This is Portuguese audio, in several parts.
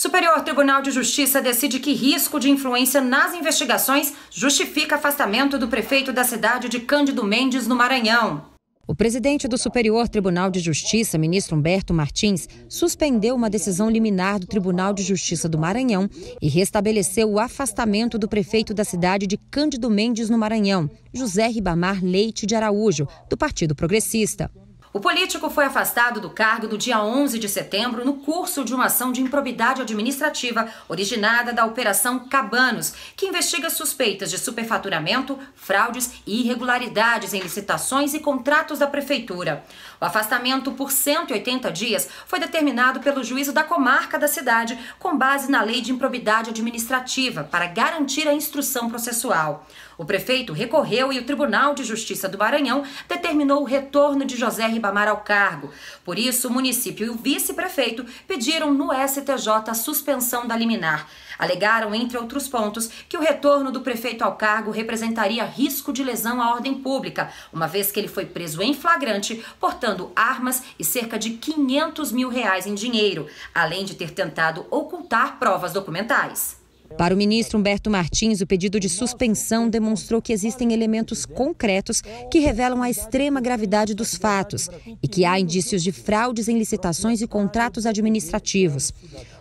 Superior Tribunal de Justiça decide que risco de influência nas investigações justifica afastamento do prefeito da cidade de Cândido Mendes, no Maranhão. O presidente do Superior Tribunal de Justiça, ministro Humberto Martins, suspendeu uma decisão liminar do Tribunal de Justiça do Maranhão e restabeleceu o afastamento do prefeito da cidade de Cândido Mendes, no Maranhão, José Ribamar Leite de Araújo, do Partido Progressista. O político foi afastado do cargo no dia 11 de setembro no curso de uma ação de improbidade administrativa originada da Operação Cabanos, que investiga suspeitas de superfaturamento, fraudes e irregularidades em licitações e contratos da prefeitura. O afastamento por 180 dias foi determinado pelo juízo da comarca da cidade com base na Lei de Improbidade Administrativa para garantir a instrução processual. O prefeito recorreu e o Tribunal de Justiça do Maranhão determinou o retorno de José Ribamar ao cargo. Por isso, o município e o vice-prefeito pediram no STJ a suspensão da liminar. Alegaram, entre outros pontos, que o retorno do prefeito ao cargo representaria risco de lesão à ordem pública, uma vez que ele foi preso em flagrante portando armas e cerca de 500 mil reais em dinheiro, além de ter tentado ocultar provas documentais. Para o ministro Humberto Martins, o pedido de suspensão demonstrou que existem elementos concretos que revelam a extrema gravidade dos fatos e que há indícios de fraudes em licitações e contratos administrativos.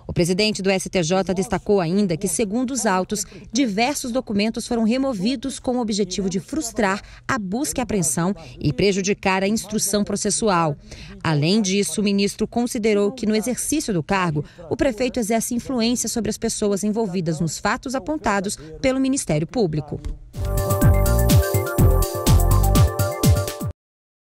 O presidente do STJ destacou ainda que, segundo os autos, diversos documentos foram removidos com o objetivo de frustrar a busca e apreensão e prejudicar a instrução processual. Além disso, o ministro considerou que, no exercício do cargo, o prefeito exerce influência sobre as pessoas envolvidas nos fatos apontados pelo Ministério Público.